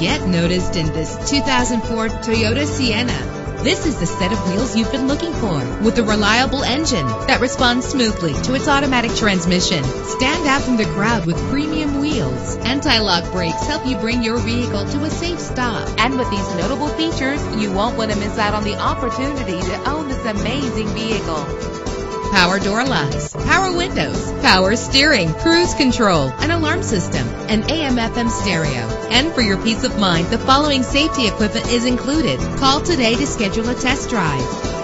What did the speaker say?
noticed in this 2004 Toyota Sienna. This is the set of wheels you've been looking for with a reliable engine that responds smoothly to its automatic transmission. Stand out from the crowd with premium wheels. Anti-lock brakes help you bring your vehicle to a safe stop. And with these notable features, you won't want to miss out on the opportunity to own this amazing vehicle power door locks, power windows, power steering, cruise control, an alarm system, an AM FM stereo. And for your peace of mind, the following safety equipment is included. Call today to schedule a test drive.